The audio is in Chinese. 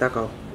大高。